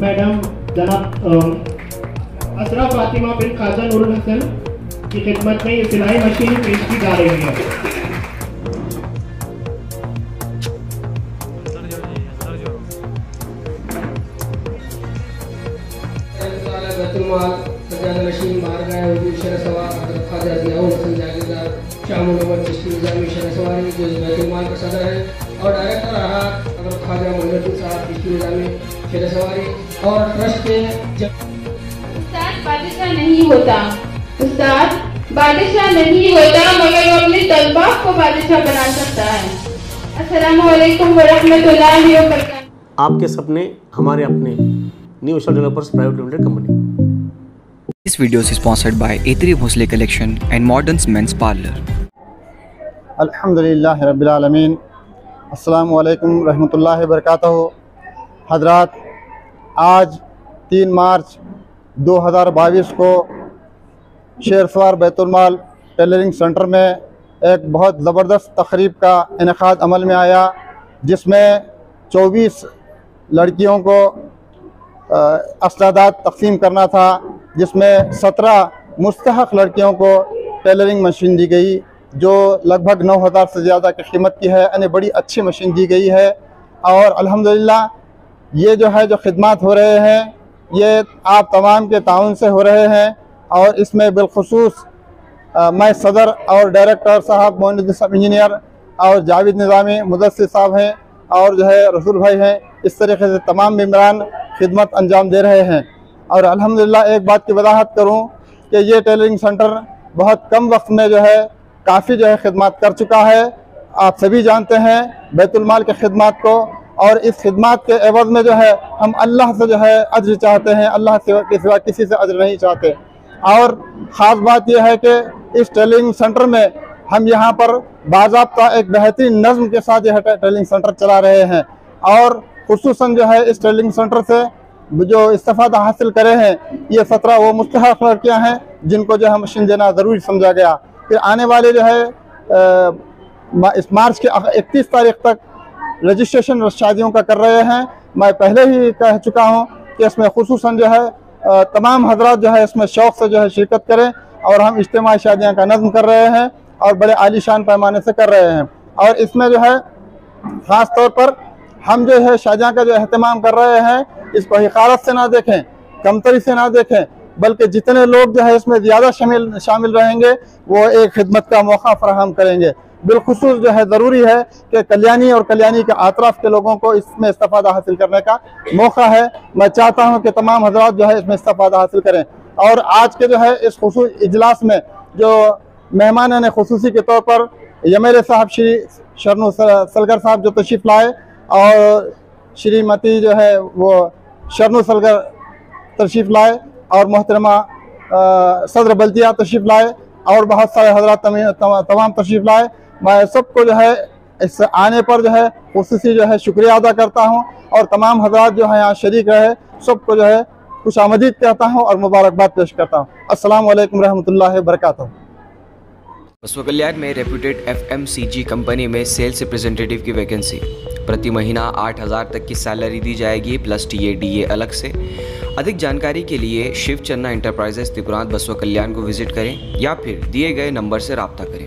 Madam, जनाब असरा फातिमा बिन खाजा नूरुल हसन की खिदमत में ये सिलाई मशीन पेश की जा रही है। शाह मुनव्वर चिश्ती निज़ामी जो बैतुलमाल का सदर है। और डायरेक्टर रहा हज़रत ख्वाजा मोहम्मद साहब चिश्ती निज़ामी सवारी और ट्रस्ट के उस्ताद बादशाह नहीं होता। उस्ताद बादशाह नहीं होता मगर वो अपने तलबा को बादशाह बना सकता है। अस्सलाम वालेकुम वरहमतुल्लाहि व आपके सपने हमारे अपने new developers private limited company This video is sponsored by A3 Bhosle Collection and Modern's Men's Parlor. अल्हम्दुलिल्लाह रब्बिल आलमीन। अस्सलाम रहमतुल्लाहि वबरकातुहू। हजरात, आज तीन मार्च 2022 को शेरसवार बैतुलमाल टेलरिंग सेंटर में एक बहुत ज़बरदस्त तकरीब का इनका अमल में आया, जिसमें 24 लड़कियों को असलादात तकसीम करना था, जिसमें 17 मुस्तहक लड़कियों को टेलरिंग मशीन दी गई। जो लगभग नौ हज़ार से ज़्यादा की कीमत की है, यानी बड़ी अच्छी मशीन दी गई है। और अल्हम्दुलिल्लाह, ये जो है, जो खिदमत हो रहे हैं, ये आप तमाम के ताउन से हो रहे हैं। और इसमें बिलखसूस मैं सदर और डायरेक्टर साहब साहब इंजीनियर और जावेद निज़ामी मुदस्सिर साहब हैं और जो है, रसूल भाई हैं, इस तरीके से तमाम मम्बरान खिदमत अंजाम दे रहे हैं। और अल्हम्दुलिल्लाह, एक बात की वजाहत करूँ कि ये टेलरिंग सेंटर बहुत कम वक्त में जो है काफ़ी जो है खिदमत कर चुका है। आप सभी जानते हैं बैतुलमाल के खिदमत को और इस खिदमत के एवज में जो है हम अल्लाह से जो है अज्र चाहते हैं। अल्लाह के सिवा किसी से अज्र नहीं चाहते। और ख़ास बात यह है कि इस टेलरिंग सेंटर में हम यहाँ पर बाबा एक बेहतरीन नज़म के साथ यह टेलरिंग सेंटर चला रहे हैं और खसूस जो है इस टेलरिंग सेंटर से जो इस्तेफादा हासिल करे हैं, ये सत्रह वो मुस्तक लड़कियाँ हैं, जिनको जो है मशीन देना ज़रूरी समझा गया। फिर आने वाले जो है इस मार्च के इकतीस तारीख तक रजिस्ट्रेशन शादियों का कर रहे हैं। मैं पहले ही कह चुका हूँ कि इसमें खसूस जो है तमाम हजरात जो है, इसमें शौक़ से जो है शिरकत करें और हम इज्तमी शादियाँ का नज़म कर रहे हैं और बड़े आलीशान पैमाने से कर रहे हैं। और इसमें जो है, ख़ास तौर पर हम जो है शाहजहाँ का जो अहतमाम कर रहे हैं, इसको हिकारत से ना देखें, कमतरी से ना देखें बल्कि जितने लोग जो है इसमें ज़्यादा शामिल शामिल रहेंगे, वो एक खिदमत का मौका फराहम करेंगे। बिलखसूस जो है ज़रूरी है कि कल्याणी और कल्याणी के अतराफ के लोगों को इसमें इस्तेफादा हासिल करने का मौका है। मैं चाहता हूँ कि तमाम हजरात जो है इसमें इस्तेफादा हासिल करें। और आज के जो है इस खसूस इजलास में जो मेहमान ने खसूसी के तौर पर यम यमेर साहब श्री शरणु सलगर साहब जो तशीफ लाए और श्रीमती जो है वो शरणु सलगर तशरीफ़ लाए और मोहतरमा सदर बल्दिया तशरीफ़ लाए और बहुत सारे हजरात तमाम तशरीफ़ लाए। मैं सबको जो है, इस आने पर जो है खसूसी जो है, शुक्रिया अदा करता हूँ और तमाम हजरात जो है यहाँ शरीक रहे, सबको जो है, खुश आमदीद कहता हूँ और मुबारकबाद पेश करता हूँ। अस्सलाम वालेकुम रहमतुल्लाहि व बरकातहू बसवा कल्याण में रेप्यूटेड एफएमसीजी कंपनी में सेल्स रिप्रेजेंटेटिव की वैकेंसी। प्रति महीना आठ हज़ार तक की सैलरी दी जाएगी, plus T A D A अलग से। अधिक जानकारी के लिए शिव चन्ना इंटरप्राइजेस त्रिपुरांत बसवा कल्याण को विज़िट करें या फिर दिए गए नंबर से रबता करें।